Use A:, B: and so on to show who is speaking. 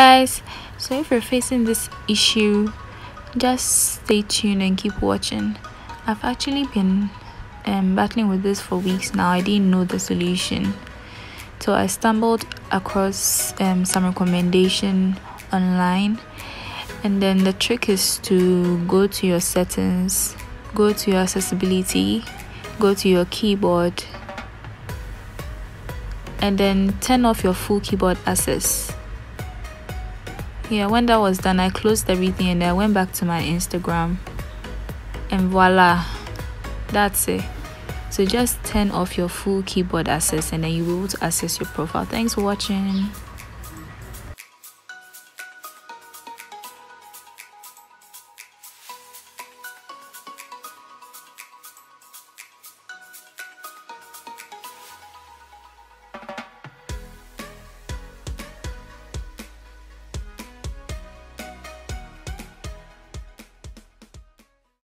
A: guys. So if you're facing this issue just stay tuned and keep watching. I've actually been um, battling with this for weeks now. I didn't know the solution. So i stumbled across um, some recommendation online. And then the trick is to go to your settings go to your accessibility go to your keyboard and then turn off your full keyboard access yeah when that was done i closed everything and i went back to my instagram. And voila that's it. So just turn off your full keyboard access and then able to access your profile. Thanks for watching